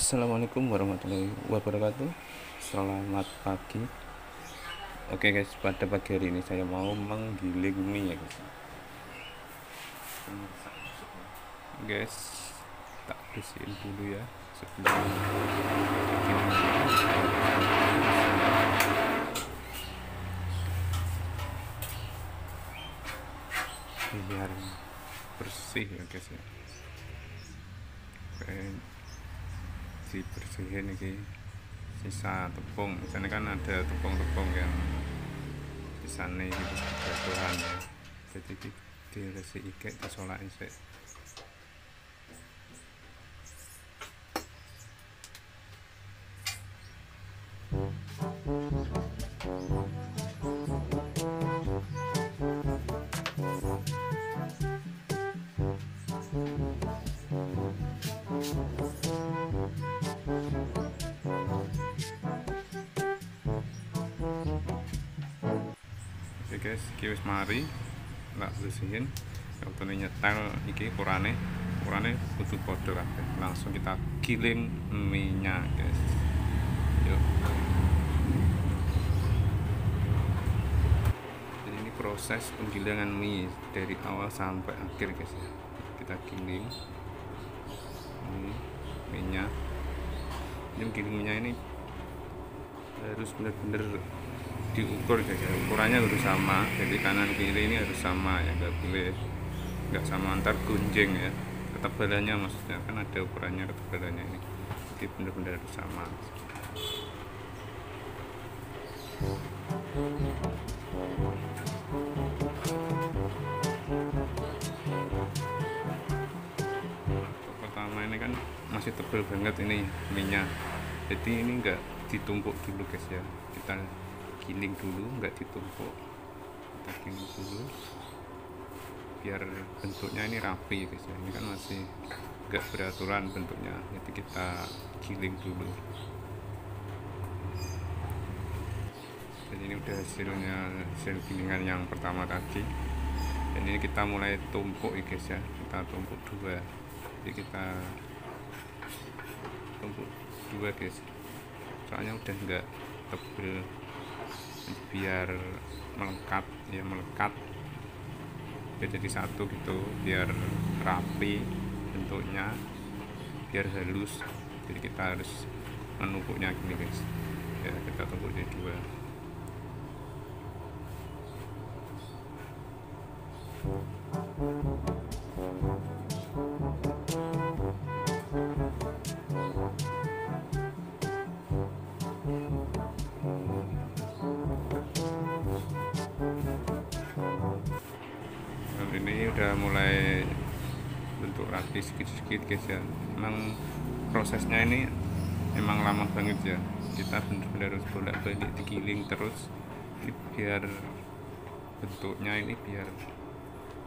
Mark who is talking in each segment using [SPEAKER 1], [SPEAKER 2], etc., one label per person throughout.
[SPEAKER 1] Assalamualaikum warahmatullahi wabarakatuh. Selamat pagi. Oke guys pada pagi hari ini saya mau menggiling mie ya guys. Guys tak bersihin dulu ya sebelum biar bersih ya guys ya dibersihin ini sisa tepung. Misalnya kan ada tepung-tepung yang sisa nih gitu jatuhan ya. Jadi diresi ikat disolain sih oke guys iki wis mari. Tak bersihin waktu nyetel iki kurane kurane kudu podo kabeh. Langsung kita giling minyak guys. Yuk. Jadi ini proses penggilingan mie dari awal sampai akhir guys ya. Kita giling ini minyak ini giling minyak ini harus benar-benar diukur ya ukurannya harus sama jadi kanan kiri ini harus sama ya nggak boleh nggak sama. Antar gunjing ya ketebalannya maksudnya. Kan ada ukurannya ketebalannya ini. Jadi benar-benar harus sama. Pertama ini kan masih tebal banget ini minyak. Jadi ini enggak ditumpuk dulu guys ya. Kita giling dulu enggak ditumpuk. Kita giling dulu. Biar bentuknya ini rapi guys ya. Ini kan masih enggak beraturan bentuknya. Jadi kita giling dulu. Jadi ini udah hasilnya hasil gilingan yang pertama tadi. Dan ini kita mulai tumpuk ya guys ya. Kita tumpuk dua. Jadi kita tumpuk dua guys. Soalnya udah enggak tebel biar melekat ya melekat. Biar jadi satu gitu biar rapi bentuknya biar halus. Jadi kita harus menumpuknya gini guys. Ya kita tumpuk jadi dua. Dan mulai bentuk rapi sedikit-sedikit guys ya. Emang prosesnya ini emang lama banget ya. Kita benar-benar harus bolak-balik digiling terus ini biar bentuknya ini biar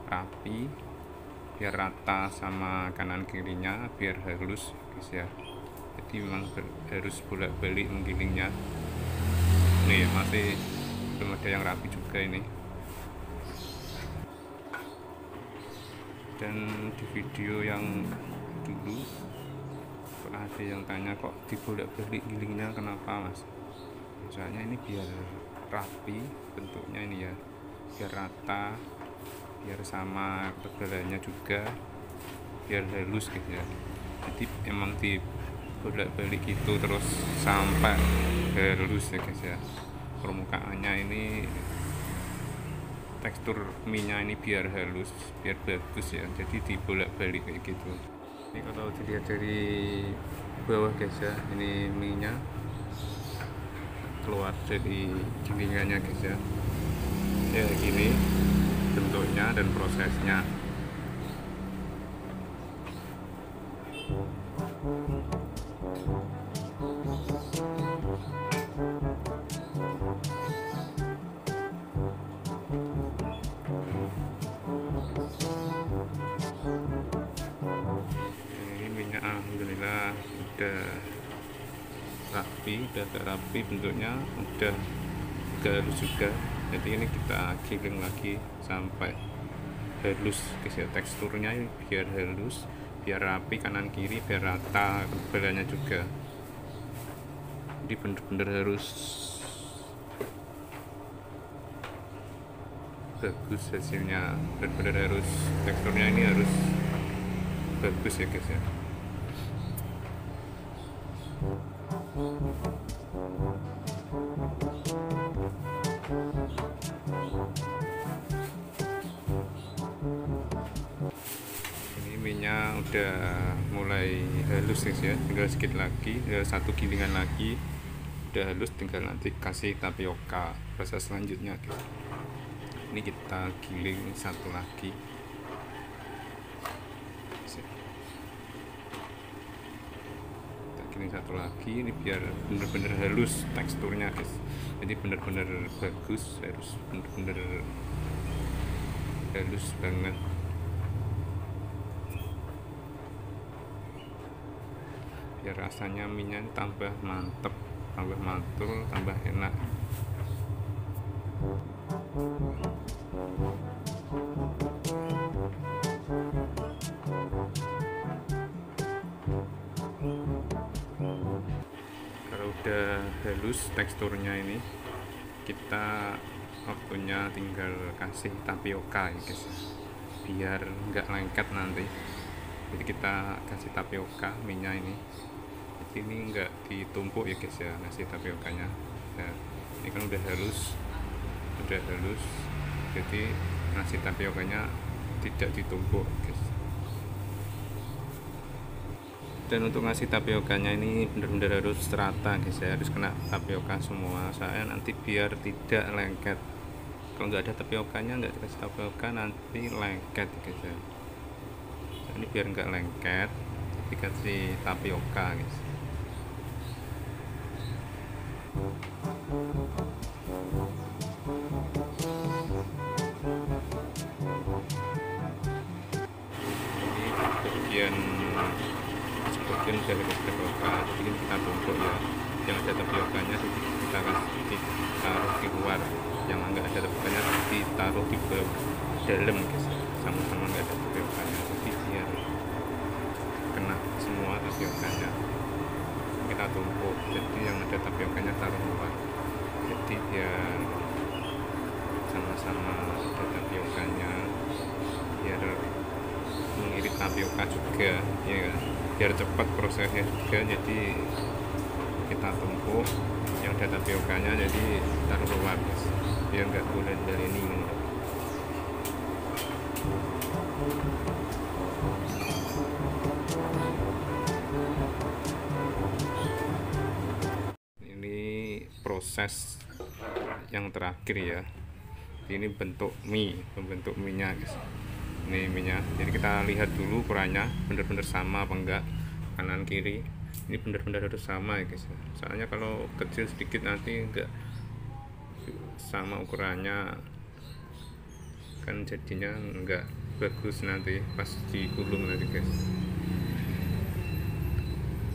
[SPEAKER 1] rapi biar rata sama kanan kirinya biar halus guys ya. Jadi memang harus bolak-balik menggilingnya nih masih belum ada yang rapi juga ini dan di video yang dulu pernah ada yang tanya kok dibolak-balik gilingnya kenapa mas? Soalnya ini biar rapi bentuknya ini ya biar rata biar sama ketebalannya juga biar halus gitu ya. Jadi emang di bolak-balik gitu terus sampai halus ya guys ya. Permukaannya ini tekstur minyak ini biar halus biar bagus ya. Jadi dibolak-balik kayak gitu. Ini kalau dilihat dari bawah guys ya ini minyak. Keluar dari gilingannya guys ya. Ya gini bentuknya dan prosesnya udah rapi udah agak rapi bentuknya udah halus juga. Jadi ini kita giling lagi sampai halus ya teksturnya biar halus biar rapi kanan kiri biar rata ketebalannya juga. Jadi bener-bener harus bagus hasilnya. Bener-bener harus teksturnya ini harus bagus ya guys ya ini minyak udah mulai halus ya. Tinggal sedikit lagi tinggal satu gilingan lagi. Udah halus tinggal nanti kasih tapioka. Proses selanjutnya guys. Ini kita giling satu lagi giling satu lagi ini biar bener-bener halus teksturnya guys. Jadi bener-bener bagus harus bener-bener halus banget. Biar rasanya minyak tambah mantep tambah mantul tambah enak. kalau halus teksturnya ini. Kita waktunya tinggal kasih tapioka ya guys biar nggak lengket nanti. Jadi kita kasih tapioka minyak ini. Jadi ini nggak ditumpuk ya guys ya ngasih tapiokanya. Nah, ini kan udah halus udah halus. Jadi nasi tapiokanya tidak ditumpuk dan untuk ngasih tapiokanya ini benar-benar harus rata guys ya. Harus kena tapioka semua. Saya nanti biar tidak lengket. Kalau nggak ada tapiokanya nggak dikasih tapioka nanti lengket guys ya. Nah, ini biar nggak lengket dikasih tapioka guys. Ini bagian sebagian dari tapioka jadi kita tumpuk ya. Yang ada tapiokanya kita kasih taruh di luar. Yang enggak ada tapiokanya ditaruh di dalam guys. Sama-sama enggak ada tapiokanya jadi biar kena semua tapiokanya kita tumpuk. Jadi yang ada tapiokanya taruh luar. Jadi biar sama-sama ada tapiokanya biar mengirit tapioka juga ya biar cepat prosesnya juga jadi kita tumpuk yang ada tapiokanya jadi taruh luar biar nggak bulat dari ini ini proses yang terakhir ya. Ini bentuk mie membentuk minyak guys ini minyak jadi kita lihat dulu ukurannya benar-benar sama apa enggak kanan kiri. Ini benar-benar harus sama ya guys. Soalnya kalau kecil sedikit nanti enggak sama ukurannya. Kan jadinya enggak bagus nanti pas digulung nanti guys.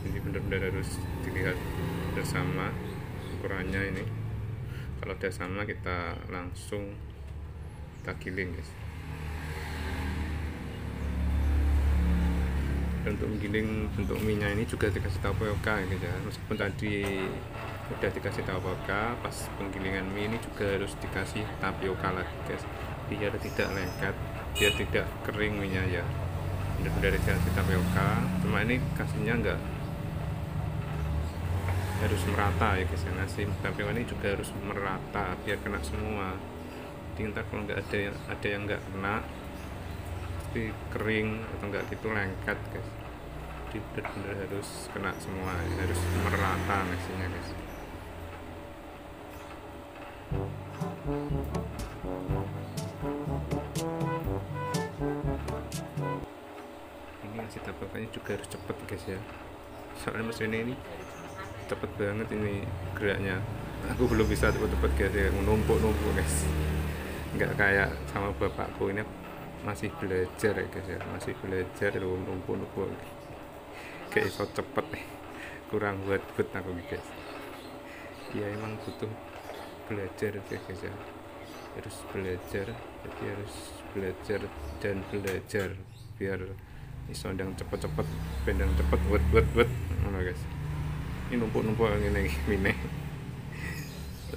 [SPEAKER 1] Ini benar-benar harus dilihat bersama ukurannya ini. Kalau udah sama kita langsung kita giling guys untuk menggiling bentuk minyak ini juga dikasih tapioka gitu ya. Meskipun tadi udah dikasih tapioka pas penggilingan mie ini juga harus dikasih tapioka lagi guys. Biar tidak lengket biar tidak kering minyak ya. Benar-benar dikasih tapioka cuma ini kasihnya enggak harus merata ya guys ya. Nasi tapioka ini juga harus merata biar kena semua. Jadi kalau nggak ada yang ada yang nggak kena tapi kering atau enggak gitu lengket guys. Jadi benar-benar harus kena semua harus merata nasinya guys. Ini nasi tapakannya juga harus cepet guys ya. Soalnya mesin ini cepet banget ini geraknya. Aku belum bisa cepet-cepet guys ya. Numpuk-numpuk guys. Nggak kayak sama bapakku ini masih belajar ya guys ya. Masih belajar loh numpuk-numpuk kayak iso cepet kurang buat buat aku guys ya emang butuh belajar ya guys ya. Harus belajar jadi harus belajar dan belajar biar iso ndang cepet-cepet bendang cepet wet wet wet ngono guys ini numpuk-numpuk ngene iki mine.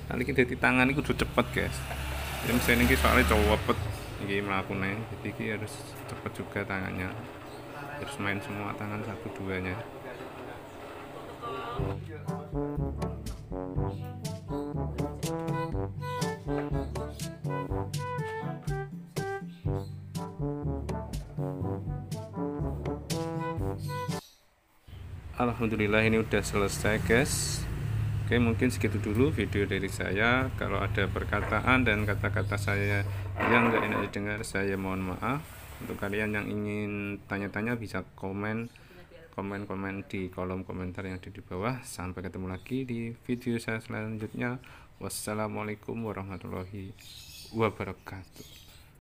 [SPEAKER 1] Kali iki dadi tangan iki kudu cepet guys. Ini mesin ini soalnya cepet ini melakukannya jadi ini harus cepet juga tangannya. Harus main semua tangan satu duanya Alhamdulillah ini udah selesai guys Oke mungkin segitu dulu video dari saya. Kalau ada perkataan dan kata-kata saya yang gak enak didengar Saya mohon maaf. Untuk kalian yang ingin tanya-tanya bisa komen Komen-komen di kolom komentar yang ada di bawah. Sampai ketemu lagi di video saya selanjutnya. Wassalamualaikum warahmatullahi wabarakatuh